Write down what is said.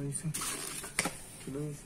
dice? ¿Qué lo dice?